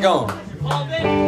gone.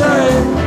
shame